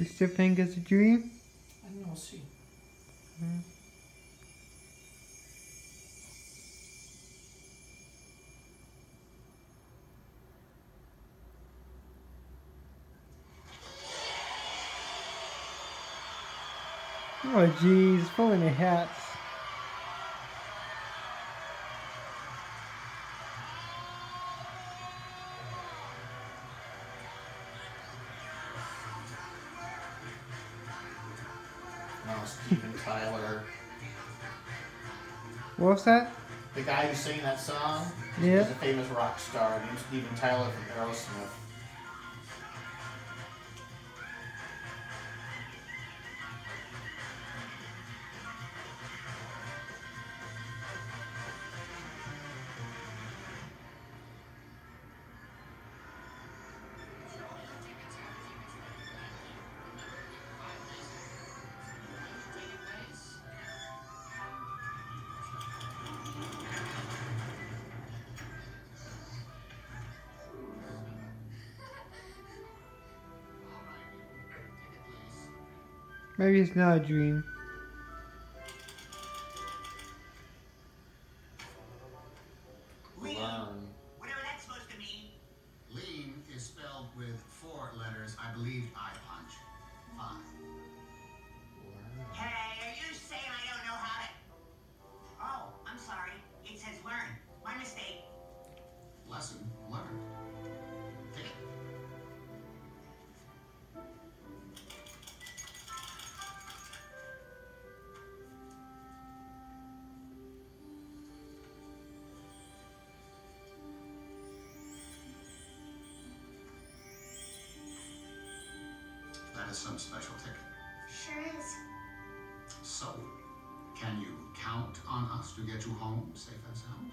You still think it's a dream? I don't know, see. Oh jeez, pulling the hats. Steven Tyler. What's that? The guy who sang that song Yeah. is a famous rock star named Steven Tyler from Aerosmith. Maybe it's not a dream. Whatever that's supposed to mean. Lean is spelled with four letters. I believe I is some special ticket. Sure is. So, can you count on us to get you home safe and sound?